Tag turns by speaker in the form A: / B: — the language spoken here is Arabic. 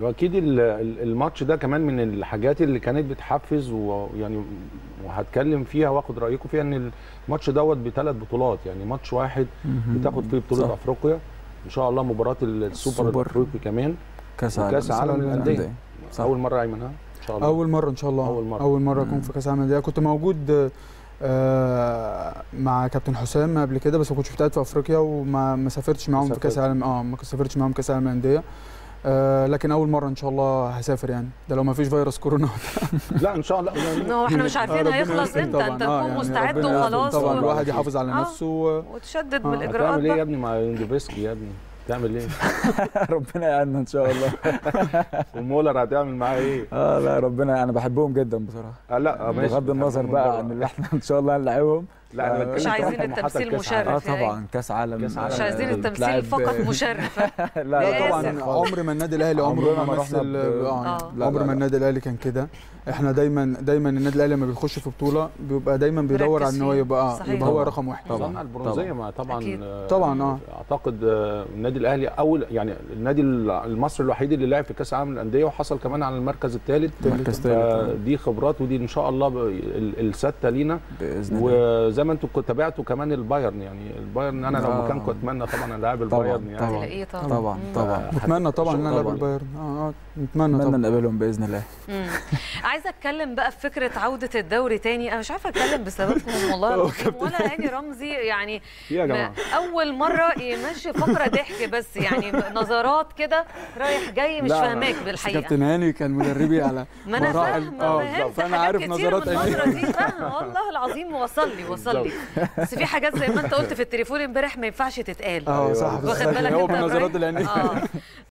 A: واكيد ال- ال- الماتش ده كمان من الحاجات اللي كانت بتحفز ويعني وهتكلم فيها واخد رأيكم فيها إن الماتش دوت بثلاث بطولات. يعني ماتش واحد بتاخد فيه بطولة
B: صح.
A: أفريقيا. إن شاء الله مباراة السوبر. الأفريقي كمان.
B: كأس
A: وكأس عالم
B: للأندية.
A: أول مرة إيمن ها؟ إن شاء الله.
C: أول مرة إن شاء الله.
A: أول مرة.
C: أول مرة اكون. في كأس العالم للأندية. كنت موجود آه، مع كابتن حسام قبل كده بس ما كنتش في أفريقيا وما ما سافرتش معاهم في
A: كأس.
C: العالم. آه ما سافرتش معاهم كأس العالم للأندية. آه لكن أول مرة إن شاء الله هسافر يعني. ده لو ما فيش فيروس كورونا.
A: لا إن شاء الله.
D: هو إحنا مش
C: آه،
D: عارفين
C: ربنا
D: هيخلص
C: إمتى.
D: أنت
C: آه،
D: تكون
C: يعني
D: مستعد وخلاص
C: طبعا. الواحد يحافظ على
D: آه.
C: نفسه.
D: وتشدد
C: آه،
D: من الاجراءات
A: هتعمل إيه يا ابني؟ مع يوندوفسكي يا ابني. تعمل إيه؟
B: ربنا يعيننا إن شاء الله.
A: ومولر هتعمل معاه إيه؟
B: آه لا ربنا أنا بحبهم جدا بصراحة.
A: آه لا آه، ماشي.
B: بغض النظر بقى. عن اللي إحنا إن شاء الله هنلاعبهم
A: لا أنا
B: آه،
A: بتكلم
D: مش عايزين التمثيل
A: عالم.
B: آه
D: مشرف. يعني.
B: طبعا
A: كأس عالم.
D: مش عايزين
A: آه،
D: التمثيل فقط مشرف
B: لا
D: لا،.
C: طبعا عمر ما النادي الأهلي عمره ما مثل
D: آه
B: آه.
C: عمر ما. النادي الأهلي كان كده إحنا دايما دايما النادي الأهلي لما بيخش في بطولة بيبقى دايما بيدور على إن هو. يبقى. يبقى هو. رقم واحد
B: طبعاً.
A: البرونزيه ما طبعا
C: طبعاً، آه.
A: أعتقد آه، النادي الأهلي أول يعني النادي المصري الوحيد اللي لعب في كأس العالم للأندية وحصل كمان على المركز الثالث
B: مركز
A: آه،
B: ثالث
A: دي خبرات ودي إن شاء الله السته لينا
B: بإذن الله
A: وزي ما أنتم تابعتوا كمان البايرن يعني البايرن أنا لو
B: آه.
A: مكانكم أتمنى طبعا اللاعب
B: طبعاً،
A: البايرن يعني
B: طبعاً.
D: طبعا
B: طبعا
D: مم.
B: طبعا
C: نتمنى طبعا إن أنا
B: ألعب.
C: البايرن آه آه نتمنى طبعا.
B: نقابلهم بإذن الله.
D: عايزة أتكلم بقى في فكرة عودة الدوري تاني. أنا مش عارفة أتكلم بسببكم والله العظيم. ولا هاني رمزي يعني
A: يا
D: ما-
A: جماعة.
D: أول مرة يمشي فقرة ضحك بس يعني نظرات كده رايح جاي مش فاهماك
C: بس
D: بالحقيقة.
C: كابتن هاني كان مدربي على
D: ما أنا
C: مراحل- فاهمة
D: فهمت
C: فانا عارف نظرات
D: الفترة دي. فاهمة والله العظيم. وصل لي وصل لي بس في حاجات زي ما أنت قلت في التليفون امبارح ما ينفعش تتقال.
C: آه صح
D: واخد بالك
C: هو من
D: يا
C: نظرات؟ العينيه
D: آه.